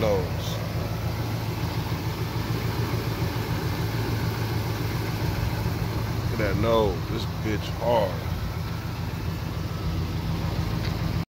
Look at that nose. This bitch hard.